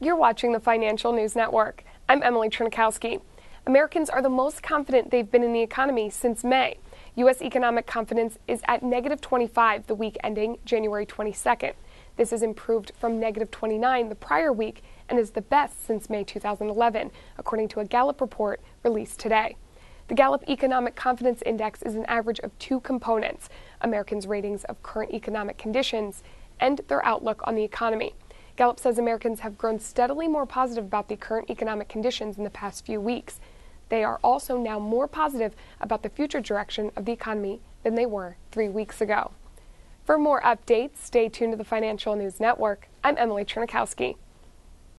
You're watching the Financial News Network. I'm Emily Trinikowski. Americans are the most confident they've been in the economy since May. U.S. economic confidence is at negative 25 the week ending January 22nd. This has improved from negative 29 the prior week and is the best since May 2011, according to a Gallup report released today. The Gallup Economic Confidence Index is an average of two components Americans' ratings of current economic conditions and their outlook on the economy. Gallup says Americans have grown steadily more positive about the current economic conditions in the past few weeks. They are also now more positive about the future direction of the economy than they were three weeks ago. For more updates, stay tuned to the Financial News Network. I'm Emily Chernikowski.